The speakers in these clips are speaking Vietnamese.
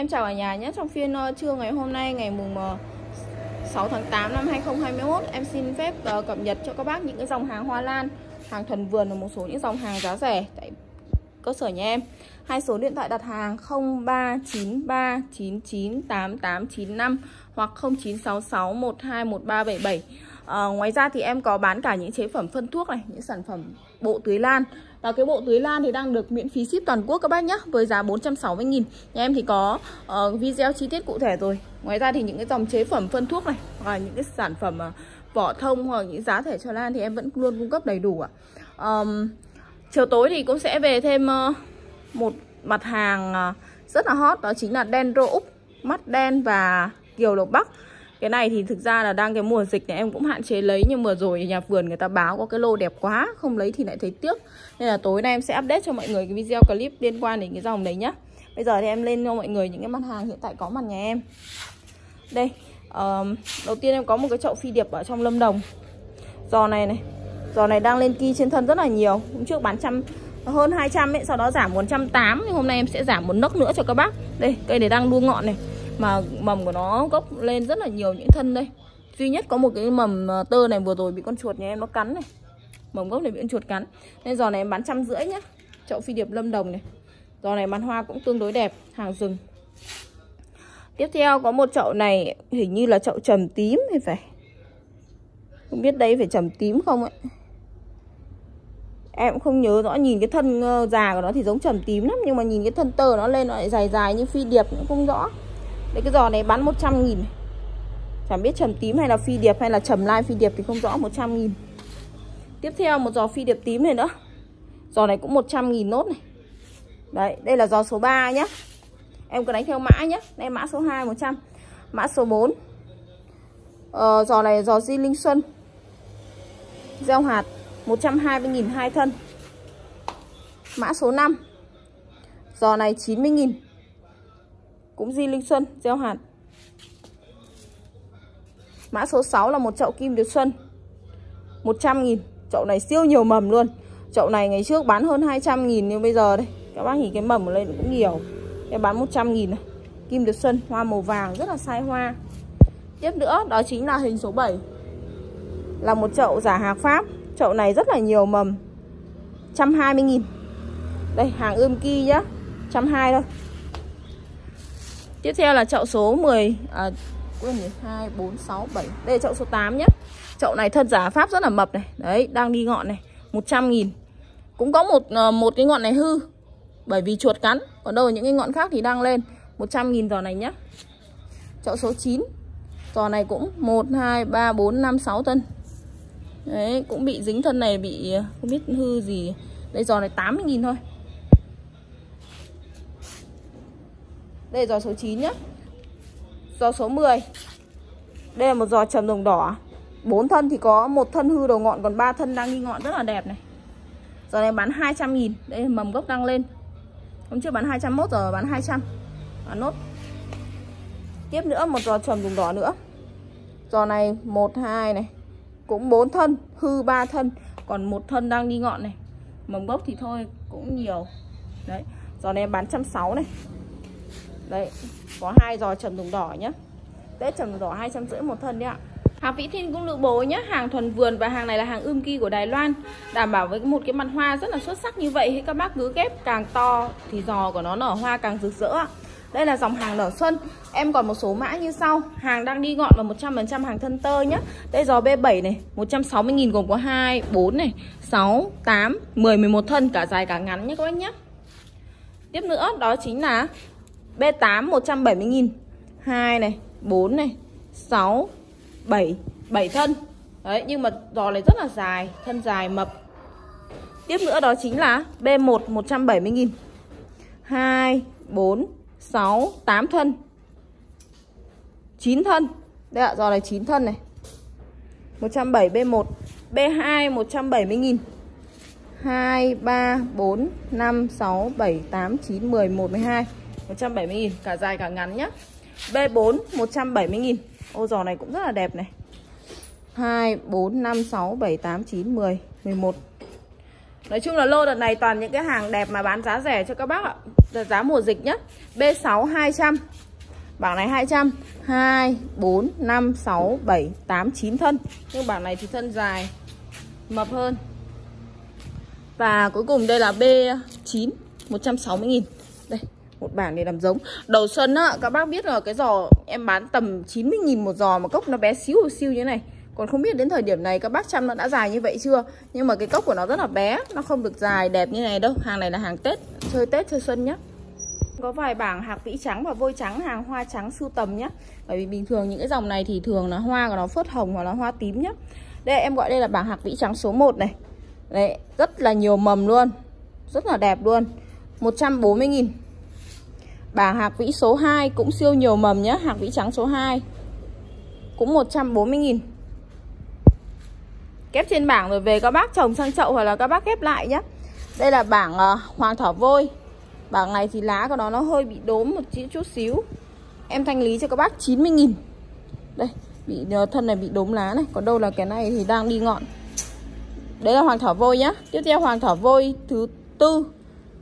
Em chào cả nhà nhé. Trong phiên uh, trưa ngày hôm nay ngày mùng ờ, uh, 6 tháng 8 năm 2021 Em xin phép uh, cập nhật cho các bác những cái dòng hàng hoa lan Hàng thuần vườn và một số những dòng hàng giá rẻ Tại cơ sở nhà em. Hai số điện thoại đặt hàng 0393998895 Hoặc 0966121377 À, ngoài ra thì em có bán cả những chế phẩm phân thuốc này, những sản phẩm bộ tưới lan. Và cái bộ tưới lan thì đang được miễn phí ship toàn quốc các bác nhé, với giá 460 000 Nhà em thì có uh, video chi tiết cụ thể rồi. Ngoài ra thì những cái dòng chế phẩm phân thuốc này và những cái sản phẩm uh, vỏ thông hoặc những giá thể cho lan thì em vẫn luôn cung cấp đầy đủ ạ. Um, chiều tối thì cũng sẽ về thêm uh, một mặt hàng uh, rất là hot đó chính là đen rô úc, mắt đen và kiều lộc bắc cái này thì thực ra là đang cái mùa dịch này em cũng hạn chế lấy Nhưng mà rồi nhà vườn người ta báo có cái lô đẹp quá Không lấy thì lại thấy tiếc. Nên là tối nay em sẽ update cho mọi người cái video clip liên quan đến cái dòng đấy nhá. Bây giờ thì em lên cho mọi người những cái mặt hàng hiện tại có mặt nhà em. Đây um, Đầu tiên em có một cái chậu phi điệp ở trong lâm đồng. Giò này này Giò này đang lên ki trên thân rất là nhiều. Hôm trước bán trăm hơn 200 ấy Sau đó giảm 180 Nhưng hôm nay em sẽ giảm một nấc nữa cho các bác. Đây cây này đang đua ngọn này mà mầm của nó gốc lên rất là nhiều những thân đây. Duy nhất có một cái mầm ờ, tơ này vừa rồi bị con chuột nhà em nó cắn này. Mầm gốc này bị con chuột cắn. Nên giò này em bán trăm rưỡi nhá. Chậu phi điệp lâm đồng này. Giò này bán hoa cũng tương đối đẹp, hàng rừng. Tiếp theo có một chậu này, hình như là chậu trầm tím thì phải. Không biết đây phải trầm tím không ấy Em cũng không nhớ rõ, nhìn cái thân ờ, già của nó thì giống trầm tím lắm, Nhưng mà nhìn cái thân tơ nó lên nó lại dài dài như phi điệp cũng không rõ. Đấy cái giò này bán 100 nghìn. Chẳng biết trầm tím hay là phi điệp hay là trầm lai phi điệp thì không rõ 100 nghìn. Tiếp theo một giò phi điệp tím này nữa. Giò này cũng 100 nghìn nốt này. Đấy đây là giò số 3 nhá. Em cứ đánh theo mã nhá. Đây mã số 2 100 Mã số 4 ờ, Giò này giò Di Linh Xuân. Gieo hạt 120 nghìn hai thân. Mã số 5 Giò này 90 nghìn cũng Di Linh Xuân, gieo hạt Mã số 6 là một chậu kim điệp xuân. 100 nghìn. Chậu này siêu nhiều mầm luôn. Chậu này ngày trước bán hơn 200 nghìn, Nhưng bây giờ đây, Các bác nhìn cái mầm ở lên cũng nhiều. Em bán 100 nghìn này. Kim điệp xuân, hoa màu vàng, rất là sai hoa. Tiếp nữa, đó chính là hình số 7 Là một chậu giả hạc Pháp. Chậu này rất là nhiều mầm. 120 nghìn. Đây, hàng ươm ki nhá. 120 thôi. Tiếp theo là chậu số 10 à, quên nhỉ 2 4 6 7. Đây là chậu số 8 nhé. Chậu này thân giả Pháp rất là mập này. Đấy, đang đi ngọn này, 100 nghìn Cũng có một ờ, một cái ngọn này hư bởi vì chuột cắn. Còn đâu những cái ngọn khác thì đang lên 100 nghìn giò này nhé. Chậu số 9. Giò này cũng 1 2 3 4 5 6 thân. Đấy, cũng bị dính thân này bị ờ, không biết hư gì. Đây giò này 80 nghìn thôi. Đây giò số 9 nhá. Giò số 10 Đây là một giò trầm đồng đỏ. Bốn thân thì có một thân hư đầu ngọn Còn ba thân đang nghi ngọn rất là đẹp này. Giò này bán 200 nghìn. Đây mầm gốc đang lên. Hôm trước bán 201 giờ bán 200 Bán nốt. Tiếp nữa một giò trầm đồng đỏ nữa. Giò này 1, 2 này. Cũng bốn thân Hư ba thân Còn một thân đang đi ngọn này. Mầm gốc thì thôi cũng nhiều. Đấy Giò này bán 160 này. Đấy, có hai giò trầm đồng đỏ nhá. Tết trầm đồng đỏ hai trăm rưỡi một thân đấy ạ. Hàng Vĩ Thiên cũng lựa bố nhá, hàng thuần vườn và hàng này là hàng ươm ki của Đài Loan. Đảm bảo với một cái mặt hoa rất là xuất sắc như vậy thì các bác cứ ghép càng to thì giò của nó nở hoa càng rực rỡ ạ. Đây là dòng hàng nở xuân Em còn một số mã như sau Hàng đang đi gọn là 100% hàng thân tơ nhé Đây giò B7 này 160.000 gồm có 2, 4 này 6, 8, 10, 11 thân Cả dài cả ngắn nhé các bác nhé Tiếp nữa đó chính là B8 170 000 2 này 4 này 6 7 7 thân. Đấy nhưng mà giò này rất là dài Thân dài mập. Tiếp nữa đó chính là B1 170 000 2 4 6 8 thân. 9 thân. Đây ạ giò này 9 thân này. 170 B1 B2 170 000 2, 3, 4, 5, 6, 7, 8, 9, 10, 11, 12 170 000 cả dài cả ngắn nhá. B4 170 000 Ô giò này cũng rất là đẹp này. 2 4 5 6 7 8 9 10 11. Nói chung là lô đợt này toàn những cái hàng đẹp mà bán giá rẻ cho các bác ạ. Đợt Giá mùa dịch nhá. B6 200 Bảng này 200 2, 4, 5, 6, 7, 8, 9 thân. Nhưng bảng này thì thân dài Mập hơn. Và cuối cùng đây là B9 160.000 một bảng để làm giống. Đầu xuân á các bác biết là cái giò em bán tầm 90.000 một giò Mà cốc nó bé xíu siêu như thế này. Còn không biết đến thời điểm này các bác chăm nó đã dài như vậy chưa? Nhưng mà cái cốc của nó rất là bé Nó không được dài đẹp như này đâu. Hàng này là hàng Tết Chơi Tết chơi xuân nhá. Có vài bảng hạc vĩ trắng và vôi trắng hàng hoa trắng sưu tầm nhé Bởi vì bình thường những cái dòng này thì thường là hoa của nó phớt hồng hoặc là hoa tím nhé Đây em gọi đây là bảng hạc vĩ trắng số 1 này. Đấy, rất là nhiều mầm luôn. Rất là đẹp luôn. 140 nghìn. Bảng hạc vĩ số 2 cũng siêu nhiều mầm nhé Hạc vĩ trắng số 2 Cũng 140 nghìn. Kép trên bảng rồi về các bác trồng sang chậu hoặc là các bác ghép lại nhé Đây là bảng uh, hoàng thỏ vôi. Bảng này thì lá của nó nó hơi bị đốm một chút chút xíu. Em thanh lý cho các bác 90 nghìn. Đây bị ờ, thân này bị đốm lá này Còn đâu là cái này thì đang đi ngọn. Đấy là hoàng thỏ vôi nhá. Tiếp theo hoàng thỏ vôi thứ tư.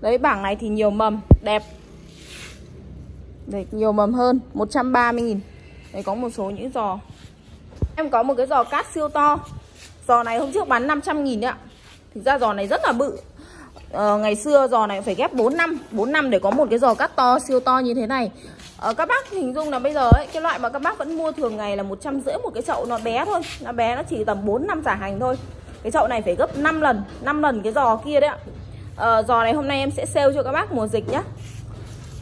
Đấy bảng này thì nhiều mầm Đẹp. Đây nhiều mầm hơn 130.000 Đấy có một số những giò. Em có một cái giò cát siêu to. Giò này hôm trước bán 500.000 đấy ạ. Thực ra giò này rất là bự. Ờ, Ngày xưa giò này phải ghép 4 năm 4 năm để có một cái giò cát to siêu to như thế này. Ờ, Các bác hình dung là bây giờ ấy, Cái loại mà các bác vẫn mua thường ngày là một trăm rưỡi một cái chậu nó bé thôi. Nó bé nó chỉ tầm 4 năm giả hành thôi. Cái chậu này phải gấp 5 lần 5 lần cái giò kia đấy ạ. Ờ, Giò này hôm nay em sẽ sale cho các bác mùa dịch nhá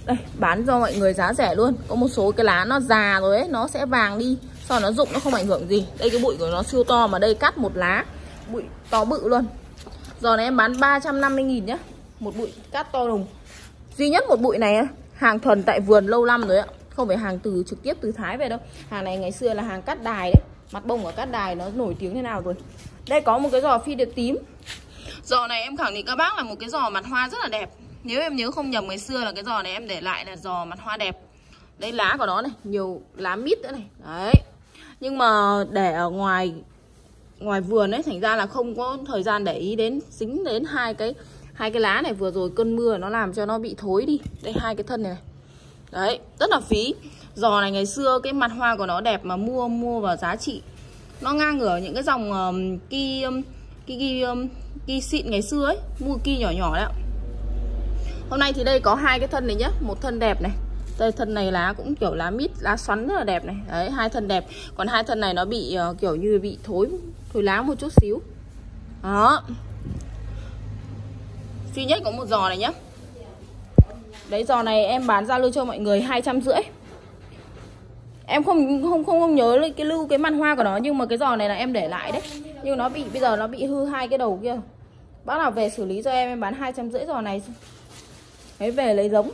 đây, bán cho mọi người giá rẻ luôn. Có một số cái lá nó già rồi ấy, Nó sẽ vàng đi. Sau nó rụng nó không ảnh hưởng gì. Đây, cái bụi của nó siêu to mà đây, cắt một lá. Bụi to bự luôn. Giờ này em bán 350.000 nhá. Một bụi cắt to đùng. Duy nhất một bụi này Hàng thuần tại vườn lâu năm rồi ạ Không phải hàng từ trực tiếp từ Thái về đâu. Hàng này ngày xưa là hàng cắt đài đấy. Mặt bông ở cắt đài nó nổi tiếng thế nào rồi. Đây có một cái giò phi điệp tím. Giò này em khẳng định các bác là một cái giò mặt hoa rất là đẹp. Nếu em nhớ không nhầm ngày xưa là cái giò này em để lại là giò mặt hoa đẹp. Đây lá của nó này Nhiều lá mít nữa này. Đấy. Nhưng mà để ở ngoài ngoài vườn ấy thành ra là không có thời gian để ý đến dính đến hai cái hai cái lá này. Vừa rồi cơn mưa nó làm cho nó bị thối đi. Đây hai cái thân này, này. đấy rất là phí. Giò này ngày xưa cái mặt hoa của nó đẹp mà mua mua vào giá trị. Nó ngang ngửa những cái dòng um, ki um, ki ki, um, ki xịn ngày xưa ấy. Mua ki nhỏ nhỏ đấy hôm nay thì đây có hai cái thân này nhá một thân đẹp này. Đây thân này lá cũng kiểu lá mít lá xoắn rất là đẹp này. Đấy hai thân đẹp. Còn hai thân này nó bị uh, kiểu như bị thối thối lá một chút xíu. Đó. Duy nhất có một giò này nhá. Đấy giò này em bán giao lưu cho mọi người hai trăm rưỡi. Em không không không không nhớ cái lưu cái màn hoa của nó nhưng mà cái giò này là em để lại đấy. Nhưng nó bị bây giờ nó bị hư hai cái đầu kia. Bác nào về xử lý cho em em bán hai trăm rưỡi giò này mới về lấy giống.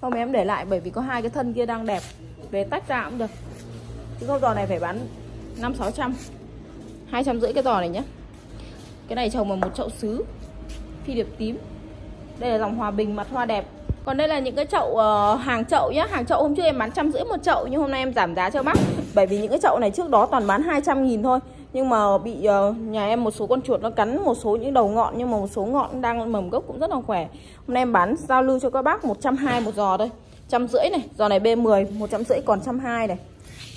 Không em để lại bởi vì có hai cái thân kia đang đẹp. Về tách ra cũng được. Chứ không giò này phải bán năm sáu trăm. hai trăm rưỡi cái giò này nhé cái này trồng vào một chậu sứ. Phi điệp tím. Đây là dòng hòa bình mặt hoa đẹp. Còn đây là những cái chậu uh, hàng chậu nhá. Hàng chậu hôm trước em bán trăm rưỡi một chậu nhưng hôm nay em giảm giá cho bác. Bởi vì những cái chậu này trước đó toàn bán 200 nghìn thôi nhưng mà bị uh, nhà em một số con chuột nó cắn một số những đầu ngọn nhưng mà một số ngọn đang mầm gốc cũng rất là khỏe. Hôm nay em bán giao lưu cho các bác 120 một giò thôi. Trăm rưỡi này giò này B10 150 còn trăm hai này.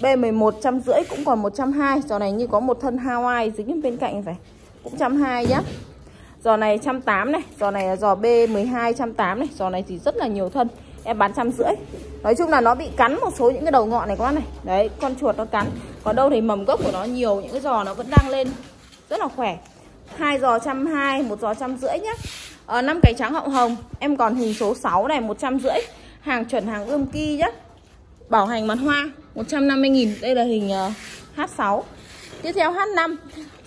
B11 trăm rưỡi cũng còn 120 giò này như có một thân Hawaii dính bên cạnh phải cũng trăm hai nhá. Giò này trăm tám này giò này là giò B12 trăm tám này. Giò này thì rất là nhiều thân em bán trăm rưỡi. Nói chung là nó bị cắn một số những cái đầu ngọn này các này. Đấy con chuột nó cắn. Còn đâu thì mầm gốc của nó nhiều những cái giò nó vẫn đang lên. Rất là khỏe. Hai giò trăm hai một giò trăm rưỡi nhá. Ở ờ, năm cánh trắng hậu hồng. Em còn hình số 6 này một trăm rưỡi. Hàng chuẩn hàng ươm ki nhá. Bảo hành mặt hoa 150.000 đây là hình ờ, uh, H6 tiếp theo H5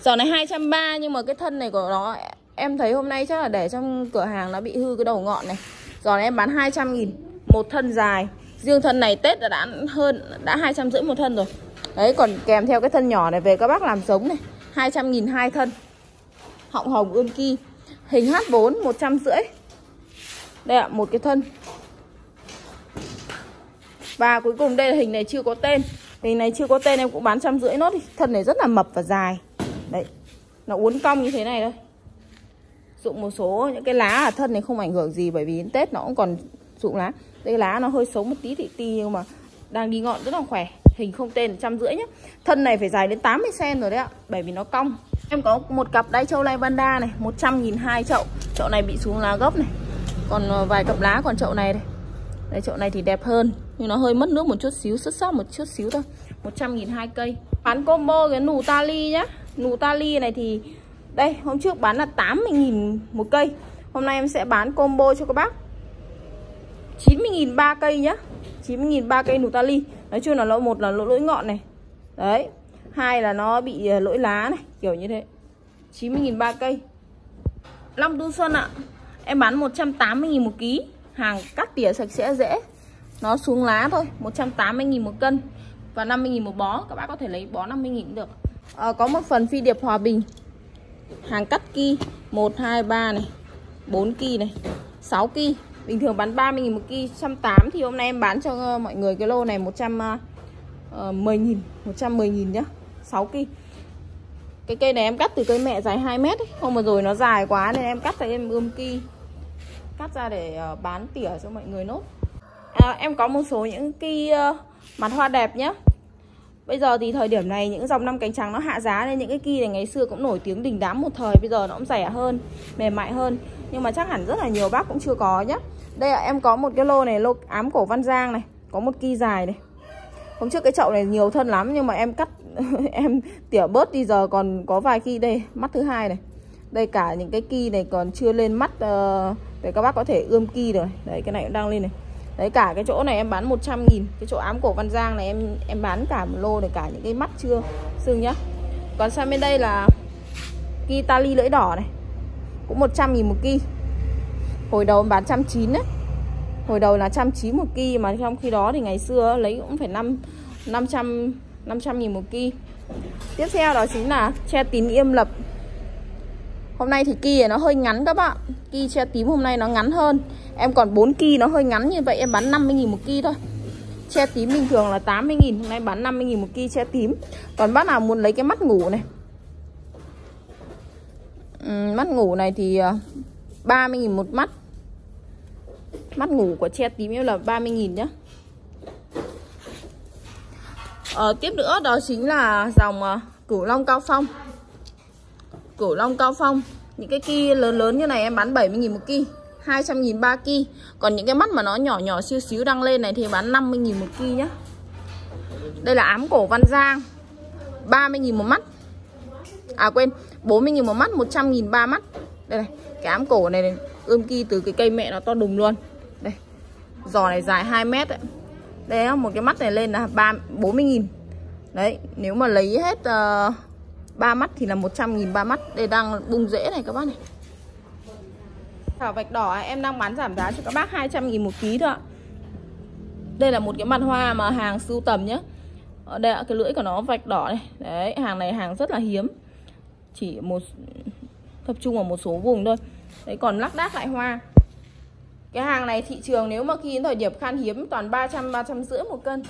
giò này 230 nhưng mà cái thân này của nó em thấy hôm nay chắc là để trong cửa hàng nó bị hư cái đầu ngọn này. Giò này em bán 200 nghìn một thân dài. Riêng thân này Tết đã, đã hơn đã hai trăm rưỡi một thân rồi. Đấy còn kèm theo cái thân nhỏ này về các bác làm giống này. 200 nghìn hai thân. Họng hồng ươm ki. Hình H4 150 đây ạ một cái thân. Và cuối cùng đây là hình này chưa có tên. Hình này chưa có tên em cũng bán trăm rưỡi nốt đi. Thân này rất là mập và dài. Đấy Nó uốn cong như thế này thôi. Dụng một số những cái lá ở thân này không ảnh hưởng gì bởi vì đến Tết nó cũng còn dụng lá đây lá nó hơi xấu một tí thị ti nhưng mà đang đi ngọn rất là khỏe. Hình không tên trăm rưỡi nhá. Thân này phải dài đến 80 cm rồi đấy ạ, bởi vì nó cong. Em có một cặp đai châu lai vanda này 100 nghìn hai chậu. Chậu này bị xuống lá gốc này. Còn ờ, vài cặp lá còn chậu này đây. Đây, chậu này thì đẹp hơn, nhưng nó hơi mất nước một chút xíu xuất sót một chút xíu thôi. 100 nghìn hai cây. Bán combo cái nụ tali nhá. Nụ tali này thì, đây, hôm trước bán là 80 nghìn một cây. Hôm nay em sẽ bán combo cho các bác. 90.000 ba cây nhá. 90.000 ba cây nụ tali nói chung là lỗi một là lỗi, lỗi ngọn này. Đấy. Hai là nó bị ờ, lỗi lá này. Kiểu như thế. 90.000 ba cây. Long Tu Xuân ạ. Em bán 180.000 một ký. Hàng cắt tỉa sạch sẽ dễ. Nó xuống lá thôi. 180.000 một cân Và 50.000 một bó. Các bác có thể lấy bó 50.000 cũng được. À, Có một phần phi điệp hòa bình. Hàng cắt ki. 1, 2, 3 này. 4 ki này. 6 ki. Bình thường bán 30 nghìn một ki 180 thì hôm nay em bán cho ờ, mọi người cái lô này 110 ờ, ờ, nghìn 110 nghìn nhá 6 ki. Cái cây này em cắt từ cây mẹ dài 2 mét ấy. Hôm vừa rồi nó dài quá nên em cắt ra em ươm ki. Cắt ra để bán tỉa cho mọi người nốt. À, Em có một số những ki mặt hoa đẹp nhá. Bây giờ thì thời điểm này những dòng năm cánh trắng nó hạ giá Nên những cái ki này ngày xưa cũng nổi tiếng đình đám một thời Bây giờ nó cũng rẻ hơn, mềm mại hơn. Nhưng mà chắc hẳn rất là nhiều bác cũng chưa có nhá. Đây là em có một cái lô này, lô ám cổ Văn Giang này Có một ki dài này. Hôm trước cái chậu này nhiều thân lắm nhưng mà em cắt em tỉa bớt đi giờ còn có vài ki đây mắt thứ hai này. Đây cả những cái ki này còn chưa lên mắt uh, để các bác có thể ươm ki rồi đấy cái này cũng đang lên này. Đấy cả cái chỗ này em bán 100 nghìn cái chỗ ám cổ văn giang này em em bán cả một lô này cả những cái mắt chưa xương nhá. Còn sang bên đây là ki tali lưỡi đỏ này cũng 100 nghìn một ki. Hồi đầu em bán 190 đấy hồi đầu là 190 một ki, mà trong khi đó thì ngày xưa lấy cũng phải 5 500 500 nghìn một ki. Tiếp theo đó chính là che tím im lập. Hôm nay thì ki nó hơi ngắn các bạn. Ki che tím hôm nay nó ngắn hơn. Em còn 4 ki nó hơi ngắn như vậy, em bán 50 nghìn một ki thôi. Che tím bình thường là 80 nghìn, Hôm nay bán 50 nghìn một ki che tím. Còn bác nào muốn lấy cái mắt ngủ này Mắt ngủ này thì 30 ờ, nghìn một mắt. Mắt ngủ của che tím yêu là 30.000 nhá. Ờ, Tiếp nữa đó chính là dòng uh, cửu long cao phong. Cửu long cao phong Những cái kia lớn lớn như này em bán 70.000 một kia 200.000 ba ki. Còn những cái mắt mà nó nhỏ nhỏ siêu xíu đăng lên này thì bán 50.000 một ki nhá. Đây là ám cổ Văn Giang 30.000 một mắt. À quên 40.000 một mắt 100.000 ba mắt. Đây này Cái ám cổ này, này ươm ki từ cái cây mẹ nó to đùng luôn. Đây Giò này dài 2 mét đấy đây một cái mắt này lên là 3, 40.000 Đấy nếu mà lấy hết ờ, uh, 3 mắt thì là 100.000 ba mắt. Đây đang bung rễ này các bác này. Thảo vạch đỏ à, em đang bán giảm giá cho các bác 200.000 một ký thôi ạ. Đây là một cái mặt hoa mà hàng sưu tầm nhé ờ, Đây ạ, cái lưỡi của nó vạch đỏ này. Đấy hàng này hàng rất là hiếm. Chỉ một tập trung ở một số vùng thôi Đấy còn lắc đác lại hoa cái hàng này thị trường nếu mà khi đến thời điểm khan hiếm toàn 300 350 một cân.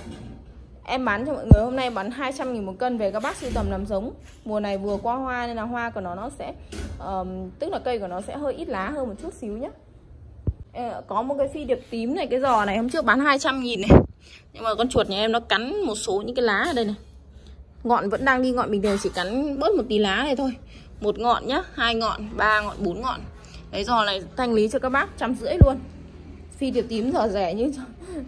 Em bán cho mọi người hôm nay bán 200 000 một cân về các bác sưu tầm làm giống. Mùa này vừa qua hoa nên là hoa của nó nó sẽ um, tức là cây của nó sẽ hơi ít lá hơn một chút xíu nhé. Có một cái phi điệp tím này cái giò này hôm trước bán 200 nghìn này. Nhưng mà con chuột nhà em nó cắn một số những cái lá ở đây này. Ngọn vẫn đang đi ngọn bình thường chỉ cắn bớt một tí lá này thôi. Một ngọn nhá, hai ngọn, ba ngọn, bốn ngọn. Đấy giò này thanh lý cho các bác trăm rưỡi luôn. Phi tiểu tím giờ rẻ như,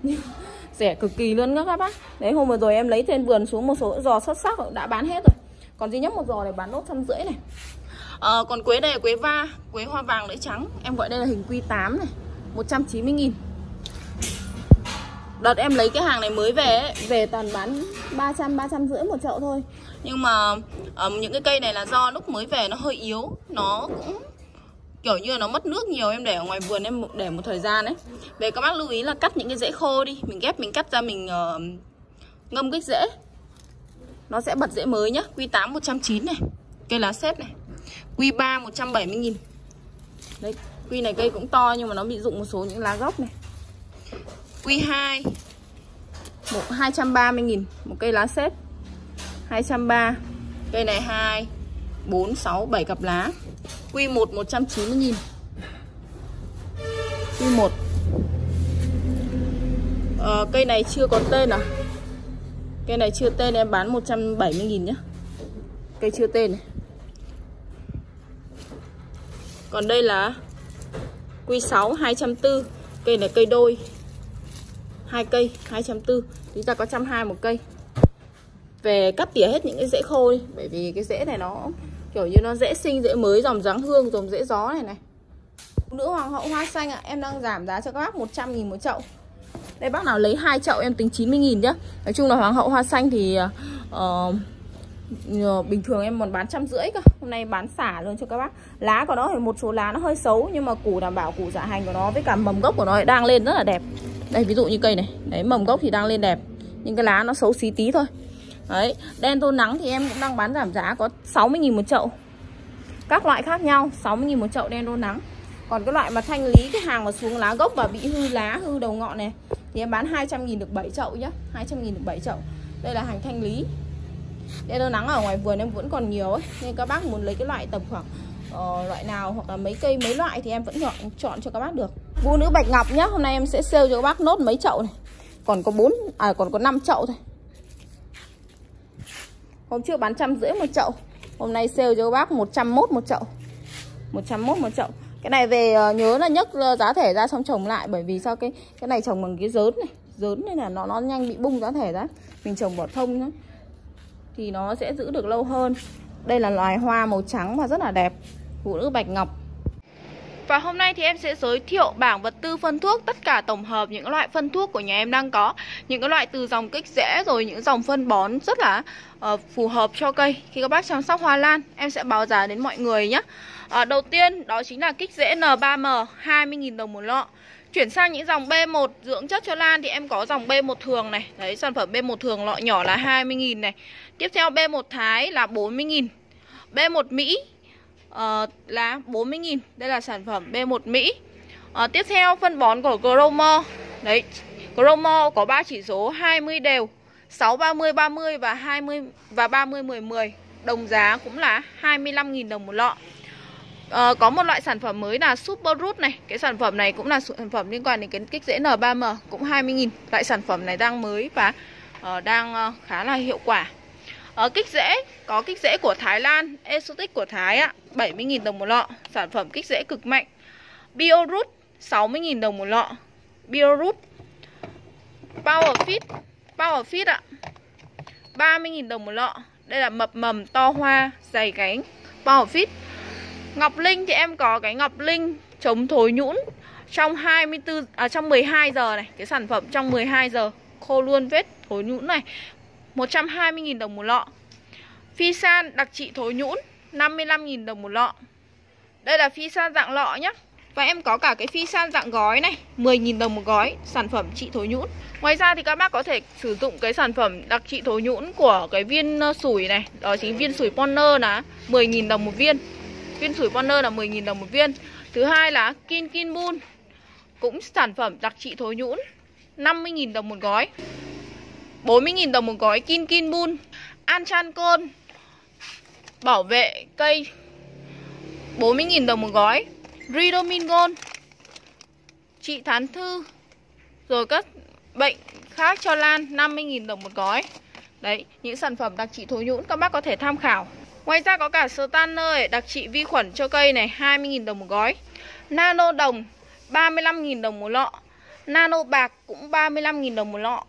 như rẻ cực kỳ luôn các bác. Đấy hôm vừa rồi em lấy trên vườn xuống một số giò xuất sắc đã bán hết rồi. Còn duy nhất một giò này bán nốt trăm rưỡi này. À, còn quế đây là quế va quế hoa vàng lưỡi trắng. Em gọi đây là hình quy 8 này 190 nghìn. Đợt em lấy cái hàng này mới về ấy, Về toàn bán 300, 300 rưỡi một chậu thôi. Nhưng mà um, những cái cây này là do lúc mới về nó hơi yếu Nó cũng kiểu như là nó mất nước nhiều em để ở ngoài vườn em để một thời gian đấy về các bác lưu ý là cắt những cái rễ khô đi mình ghép mình cắt ra mình uh, ngâm cái rễ. Nó sẽ bật rễ mới nhá Q8 190 này cây lá xếp này Q3 170 nghìn. Đấy Q này cây cũng to nhưng mà nó bị rụng một số những lá gốc này. Q2 một 230 000 một cây lá xếp. 230 cây này 2 4 6 7 cặp lá. Q1 190 000 Q1 Ờ, Cây này chưa có tên à? Cây này chưa tên em bán 170 000 nhé Cây chưa tên này. Còn đây là Q6 240 Cây này cây đôi hai cây 240 Chúng ta có 120 một cây. Về cắt tỉa hết những cái rễ khô đi Bởi vì cái rễ này nó kiểu như nó dễ sinh, dễ mới, dòng dáng hương, dòng dễ gió này này. Nữ hoàng hậu hoa xanh ạ Em đang giảm giá cho các bác 100 nghìn một chậu. Đây bác nào lấy hai chậu em tính 90 nghìn nhá. Nói chung là hoàng hậu hoa xanh thì uh, bình thường em còn bán trăm rưỡi cơ. Hôm nay bán xả luôn cho các bác. Lá của nó thì một số lá nó hơi xấu nhưng mà củ đảm bảo củ dạ hành của nó với cả mầm gốc của nó đang lên rất là đẹp đây, ví dụ như cây này. Đấy, mầm gốc thì đang lên đẹp, nhưng cái lá nó xấu xí tí thôi. Đấy, đen tôn nắng thì em cũng đang bán giảm giá có 60.000 một chậu. Các loại khác nhau 60.000 một chậu đen tôn nắng. Còn cái loại mà thanh lý cái hàng mà xuống lá gốc và bị hư lá, hư đầu ngọn này, thì em bán 200.000 được 7 chậu nhá. 200.000 được 7 chậu. Đây là hàng thanh lý. Đen tôn nắng ở ngoài vườn em vẫn còn nhiều ấy, nên các bác muốn lấy cái loại tầm khoảng uh, loại nào hoặc là mấy cây mấy loại thì em vẫn chọn chọn cho các bác được. Vũ nữ bạch ngọc nhá Hôm nay em sẽ sale cho các bác nốt mấy chậu này. Còn có 4 à còn có 5 chậu thôi. Hôm trước bán trăm rưỡi một chậu Hôm nay sale cho các bác 101 một chậu. 101 một chậu. Cái này về uh, nhớ là nhấc uh, giá thể ra xong trồng lại Bởi vì sao cái cái này trồng bằng cái dớn này. Dớn nên là nó nó nhanh bị bung giá thể ra. Mình trồng bỏ thông nhá. Thì nó sẽ giữ được lâu hơn. Đây là loài hoa màu trắng và rất là đẹp. Phụ nữ bạch ngọc. Và hôm nay thì em sẽ giới thiệu bảng vật tư phân thuốc Tất cả tổng hợp những loại phân thuốc của nhà em đang có. Những cái loại từ dòng kích rễ rồi những dòng phân bón rất là uh, phù hợp cho cây. Khi các bác chăm sóc hoa lan em sẽ báo giá đến mọi người nhé. Uh, Đầu tiên đó chính là kích rễ N3M 20.000 đồng một lọ. Chuyển sang những dòng B1 dưỡng chất cho lan thì em có dòng B1 thường này. Đấy sản phẩm B1 thường lọ nhỏ là 20.000 này. Tiếp theo B1 Thái là 40.000 B1 Mỹ uh, là 40.000 Đây là sản phẩm B1 Mỹ. Uh, Tiếp theo phân bón của Gromo. Đấy Gromo có 3 chỉ số 20 đều 6, 30, 30 và 20 và 30, 10, 10 Đồng giá cũng là 25.000 đồng một lọ. À, Có một loại sản phẩm mới là Super Root này. Cái sản phẩm này cũng là sản phẩm liên quan đến cái kích dễ N3M Cũng 20.000 Loại sản phẩm này đang mới và uh, đang uh, khá là hiệu quả ở kích rễ có kích rễ của Thái Lan, Exotic của Thái ạ, 70.000 đồng một lọ, sản phẩm kích rễ cực mạnh. BioRoot 60.000 đồng một lọ. BioRoot PowerFit, PowerFit ạ. 30.000 đồng một lọ. Đây là mập mầm to hoa, dày cánh, PowerFit. Ngọc Linh thì em có cái Ngọc Linh chống thối nhũn trong 24 à trong 12 giờ này, cái sản phẩm trong 12 giờ khô luôn vết thối nhũn này 120.000 đồng một lọ. Phi san đặc trị thối nhũn 55.000 đồng một lọ. Đây là phi san dạng lọ nhé Và em có cả cái phi san dạng gói này 10.000 đồng một gói, Sản phẩm trị thối nhũn. Ngoài ra thì các bác có thể sử dụng cái sản phẩm đặc trị thối nhũn Của cái viên sủi này. Đó chính viên sủi Ponner là 10.000 đồng một viên. Viên sủi Ponner là 10.000 đồng một viên. Thứ hai là Kin Kin Bun Cũng sản phẩm đặc trị thối nhũn 50.000 đồng một gói. 40.000 đồng một gói Kin Kin Bun An Chan Côn Bảo vệ cây. 40.000 đồng một gói Ridomin Gold Trị thán thư Rồi các bệnh khác cho lan 50.000 đồng một gói. Đấy, những sản phẩm đặc trị thối nhũn các bác có thể tham khảo. Ngoài ra có cả Stanner đặc trị vi khuẩn cho cây này 20.000 đồng một gói. Nano đồng 35.000 đồng một lọ. Nano bạc cũng 35.000 đồng một lọ.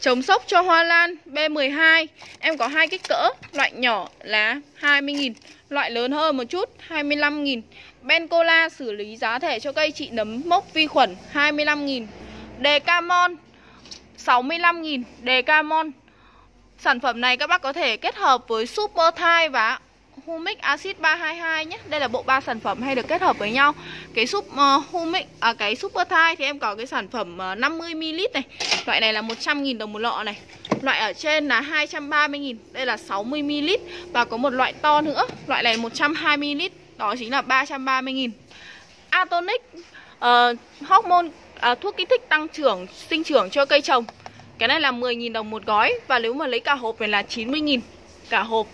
Chống sốc cho hoa lan B12 Em có hai kích cỡ, Loại nhỏ là 20.000 Loại lớn hơn một chút 25.000 Bencola xử lý giá thể cho cây trị nấm mốc vi khuẩn 25.000 Decamon 65.000 Decamon, Sản phẩm này các bác có thể kết hợp với Super Thai và Humic Acid 322 nhé. Đây là bộ ba sản phẩm hay được kết hợp với nhau. Cái súp uh, Humic à, cái Super Thai thì em có cái sản phẩm ờ, uh, 50ml này. Loại này là 100.000 đồng một lọ này. Loại ở trên là 230.000 Đây là 60ml Và có một loại to nữa. Loại này 120ml Đó chính là 330.000 Atonic uh, Hormone uh, Thuốc kích thích tăng trưởng Sinh trưởng cho cây trồng. Cái này là 10.000 đồng một gói. Và nếu mà lấy cả hộp này là 90.000 Cả hộp.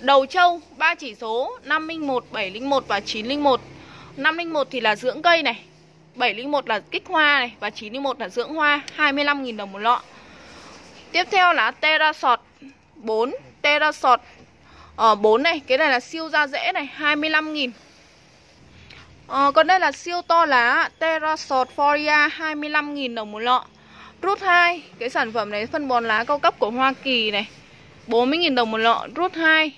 Đầu trâu ba chỉ số 501, 701 và 901 501 thì là dưỡng cây này 701 là kích hoa này Và 901 là dưỡng hoa 25.000 đồng một lọ. Tiếp theo là Terasort 4 Terasort ở ờ, 4 này Cái này là siêu da rễ này 25.000 ờ, Còn đây là siêu to lá Terasort Foria 25.000 đồng một lọ. Root 2 Cái sản phẩm này phân bón lá cao cấp của Hoa Kỳ này 40.000 đồng một lọ Root 2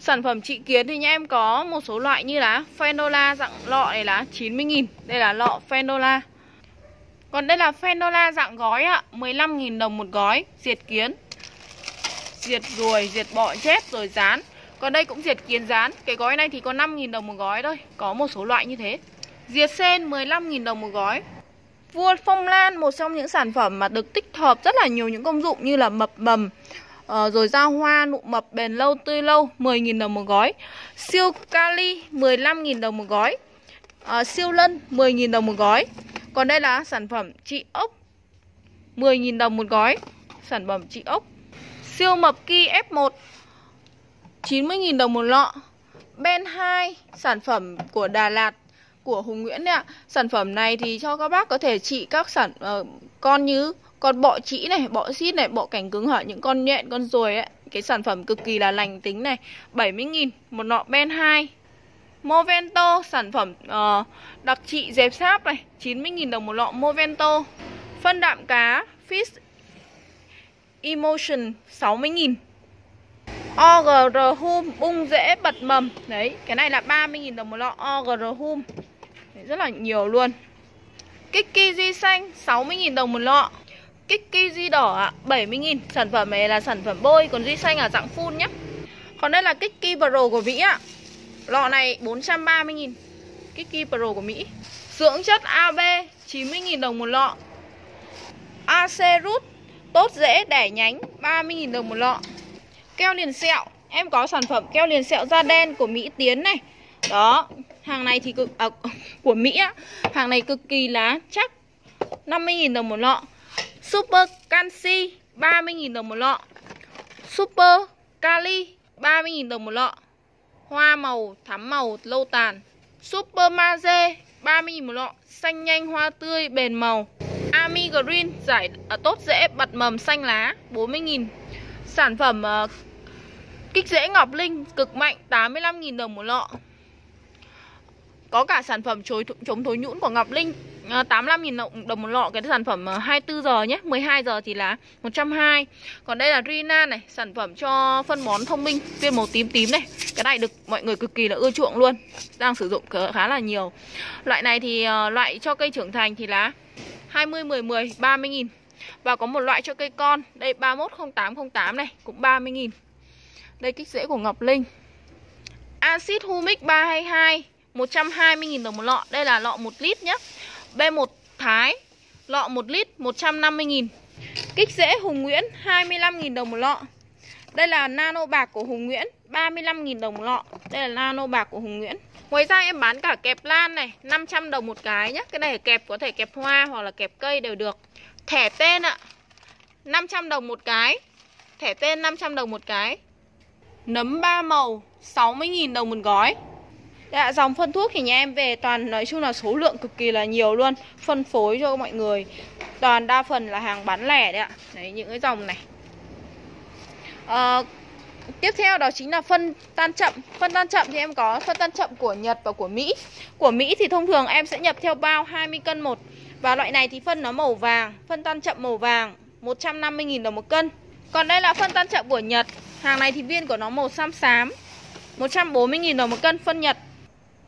Sản phẩm trị kiến thì nhà em có một số loại như là Phenola dạng lọ này là 90.000 Đây là lọ Phenola Còn đây là Phenola dạng gói ạ 15.000 đồng một gói Diệt kiến Diệt ruồi, diệt bọ chết rồi rán Còn đây cũng diệt kiến rán Cái gói này thì có 5.000 đồng một gói thôi Có một số loại như thế. Diệt sen 15.000 đồng một gói. Vua phong lan một trong những sản phẩm mà được tích hợp rất là nhiều những công dụng như là mập mầm uh, rồi ra hoa nụ mập bền lâu tươi lâu 10.000 đồng một gói. Siêu kali 15.000 đồng một gói. Uh, siêu lân 10.000 đồng một gói. Còn đây là sản phẩm trị ốc 10.000 đồng một gói. Sản phẩm trị ốc. Siêu mập ki F1 90.000 đồng một lọ. Ben 2 sản phẩm của Đà Lạt của Hùng Nguyễn đấy ạ. Sản phẩm này thì cho các bác có thể trị các sản uh, con như còn bọ trĩ này, bọ xít này, bọ cảnh cứng hở những con nhện, con ruồi ấy. Cái sản phẩm cực kỳ là lành tính này. 70.000 một nọ Ben 2 Movento sản phẩm uh, đặc trị dẹp sáp này. 90.000 đồng một lọ Movento. Phân đạm cá Fish Emotion 60.000 OGR Hum bung rễ bật mầm. Đấy, cái này là 30.000 đồng một lọ OGR Hum. Rất là nhiều luôn. Kiki Duy xanh 60.000 đồng một lọ. Kiki Di đỏ ạ, à, 70.000 Sản phẩm này là sản phẩm bôi, còn Di xanh ở dạng full nhé Còn đây là Kiki Pro của Mỹ ạ. À. Lọ này 430.000 Kiki Pro của Mỹ. Dưỡng chất AB 90.000 đồng một lọ. AC Root Tốt dễ đẻ nhánh 30.000 đồng một lọ. Keo liền sẹo. Em có sản phẩm keo liền sẹo da đen của Mỹ Tiến này. Đó Hàng này thì cực à, Của Mỹ á. Hàng này cực kỳ là chắc 50.000 đồng một lọ. Super Canxi 30.000 đồng một lọ. Super Kali 30.000 đồng một lọ. Hoa màu, thắm màu, lâu tàn. Super Maze 30.000 một lọ. Xanh nhanh, hoa tươi, bền màu. Ami Green giải à, tốt dễ bật mầm xanh lá 40.000 Sản phẩm uh, kích dễ ngọc linh cực mạnh 85.000 đồng một lọ. Có cả sản phẩm chối, chống thối nhũn của Ngọc Linh. Ờ, 85.000 đồng, đồng một lọ cái sản phẩm ờ, 24 giờ nhé 12 giờ thì là 120 Còn đây là Rina này Sản phẩm cho phân bón thông minh Viên màu tím tím này. Cái này được mọi người cực kỳ là ưa chuộng luôn Đang sử dụng khá là nhiều. Loại này thì uh, loại cho cây trưởng thành thì là 20, 10, 10, 30.000 Và có một loại cho cây con Đây 310808 này Cũng 30.000 Đây kích rễ của Ngọc Linh. Acid Humic 322 120.000 đồng một lọ. Đây là lọ 1 lít nhé. B1 Thái, Lọ 1 lít 150.000 Kích rễ Hùng Nguyễn 25.000 đồng một lọ. Đây là nano bạc của Hùng Nguyễn 35.000 đồng một lọ. Đây là nano bạc của Hùng Nguyễn. Ngoài ra em bán cả kẹp lan này 500 đồng một cái nhé Cái này kẹp có thể kẹp hoa hoặc là kẹp cây đều được. Thẻ tên ạ 500 đồng một cái. Thẻ tên 500 đồng một cái. Nấm 3 màu 60.000 đồng một gói. Dạ, dòng phân thuốc thì nhà em về toàn nói chung là số lượng cực kỳ là nhiều luôn Phân phối cho mọi người. Toàn đa phần là hàng bán lẻ đấy ạ. Đấy, những cái dòng này. À, Tiếp theo đó chính là phân tan chậm. Phân tan chậm thì em có phân tan chậm của Nhật và của Mỹ. Của Mỹ thì thông thường em sẽ nhập theo bao? 20 cân một. Và loại này thì phân nó màu vàng Phân tan chậm màu vàng 150.000 đồng một cân. Còn đây là phân tan chậm của Nhật. Hàng này thì viên của nó màu xám xám 140.000 đồng một cân phân Nhật.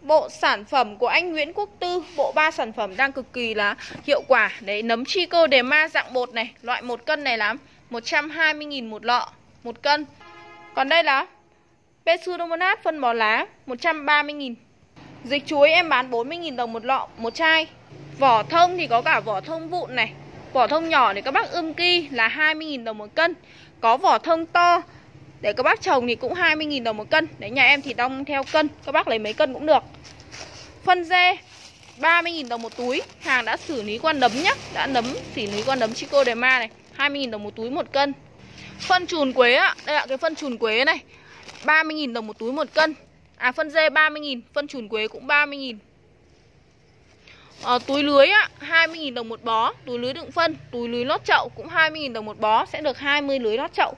Bộ sản phẩm của anh Nguyễn Quốc Tư, Bộ 3 sản phẩm đang cực kỳ là hiệu quả. Đấy, nấm chi cơ đề ma dạng bột này, Loại 1 cân này là 120.000 một lọ, một cân. Còn đây là Pesudomonat phân bò lá 130.000 Dịch chuối em bán 40.000 đồng một lọ, một chai. Vỏ thông thì có cả vỏ thông vụn này, Vỏ thông nhỏ thì các bác ươm kỳ là 20.000 đồng một cân. Có vỏ thông to để các bác trồng thì cũng 20.000 đồng một cân. Đấy nhà em thì đong theo cân Các bác lấy mấy cân cũng được. Phân dê 30.000 đồng một túi. Hàng đã xử lý qua nấm nhá. Đã nấm xử lý qua nấm Chico Derma này 20.000 đồng một túi một cân. Phân chùn quế ạ Đây ạ cái phân chùn quế này. 30.000 đồng một túi một cân. À phân dê 30.000 Phân chùn quế cũng 30.000 à, ờ, Túi lưới á 20.000 đồng một bó. Túi lưới đựng phân Túi lưới lót chậu cũng 20.000 đồng một bó. Sẽ được 20 lưới lót chậu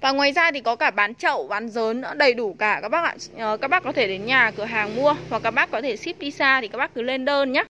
và ngoài ra thì có cả bán chậu, bán dớn nữa, đầy đủ cả các bác ạ. Ờ, các bác có thể đến nhà cửa hàng mua hoặc các bác có thể ship đi xa thì các bác cứ lên đơn nhé.